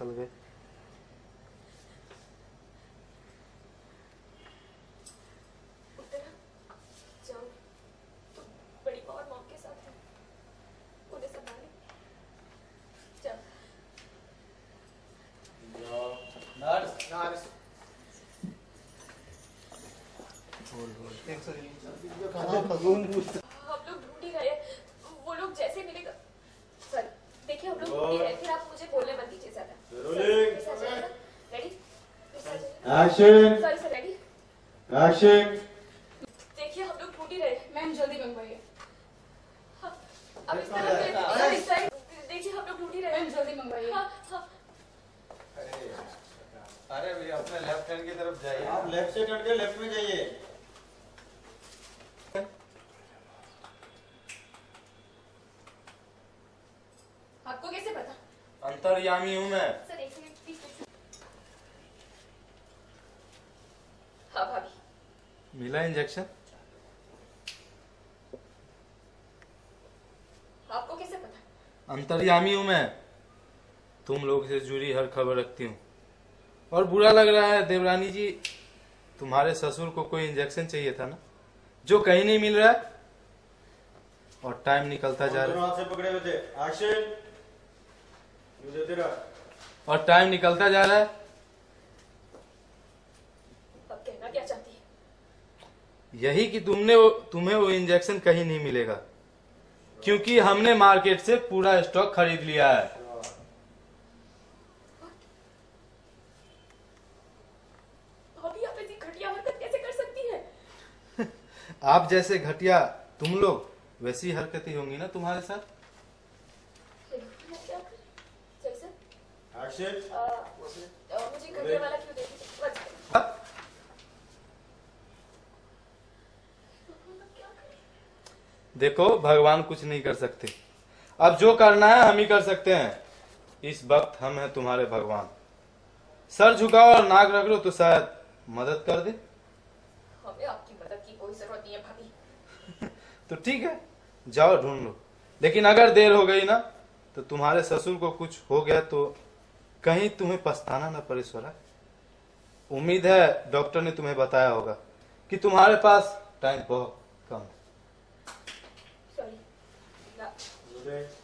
निकल गए। उत्तरा जाओ। तुम बड़ी माँ और मॉम के साथ हो उन्हें संभाले जाओ नर्स नर्स हम लोग ढूंढ ही रहे हैं वो लोग जैसे मिलेगा सर देखिए हम लोग ढूंढ ही रहे हैं, फिर आप मुझे बोलने मत दीजिए ज़्यादा rolling ready action sorry sir ready action देखिए हम लोग ढूंढ ही रहे। मैम जल्दी मंगवाइए। हाँ, अब इस तरफ़ साइड देखिए हम लोग ढूंढ ही रहे। मैम जल्दी मंगवाइए। हाँ हाँ। अरे भैया अपने लेफ़्ट हैंड की तरफ़ जाइए। आप लेफ़्ट से कट के लेफ़्ट में जाइए। आपको कैसे पता? अंतर्यामी हूँ मैं। सर एक मिनट। हाँ भाभी। मिला इंजेक्शन आपको कैसे पता? अंतर्यामी हूँ मैं। तुम लोग से जुड़ी हर खबर रखती हूँ। और बुरा लग रहा है देवरानी जी। तुम्हारे ससुर को कोई इंजेक्शन चाहिए था ना? जो कहीं नहीं मिल रहा है। और टाइम निकलता जा रहा है। से पकड़े हुए थे। और टाइम निकलता जा रहा है अब कहना क्या चाहती है यही कि तुमने वो, तुम्हें वो इंजेक्शन कहीं नहीं मिलेगा क्योंकि हमने मार्केट से पूरा स्टॉक खरीद लिया है आप है जैसे घटिया तुम लोग वैसी हरकतें होंगी ना तुम्हारे साथ अ, अ, मुझे घटिया वाला क्यों दे दीजिए बस मैं क्या करूँ? देखो भगवान कुछ नहीं कर सकते। अब जो करना है हम ही कर सकते हैं। इस वक्त हम हैं तुम्हारे भगवान। सर झुकाओ और नाक रख लो तो शायद मदद कर दे। हमें आपकी मदद की कोई ज़रूरत नहीं है भाभी। तो ठीक है जाओ ढूंढ लो। लेकिन अगर देर हो गई ना तो तुम्हारे ससुर को कुछ हो गया तो कहीं तुम्हें पछताना ना पड़े स्वरा। उम्मीद है डॉक्टर ने तुम्हें बताया होगा कि तुम्हारे पास टाइम बहुत कम है। सॉरी मुझे